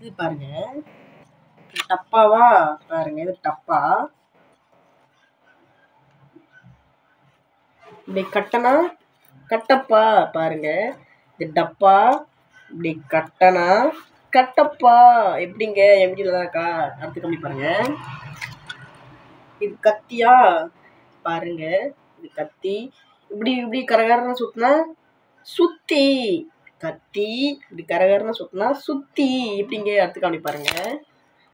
இது பாருங்க. டப்பாவா? பாருங்க இது டப்பா. இப்படி கட்டனா? கட்டப்பா பாருங்க. இது டப்பா. இப்படி கட்டனா? கட்டப்பா. எப்படிங்க? எப்படில தான் இருக்கா? அடுத்து கம்மி பாருங்க. இது கத்தியா? பாருங்க. இது கத்தி. இப்படி இப்படி கரகரன்னு சுத்தினா சுத்தி. கத்தி இப்படி கரகரன்னு சுத்தினா சுத்தி இப்படிங்க அடுத்து கம்மி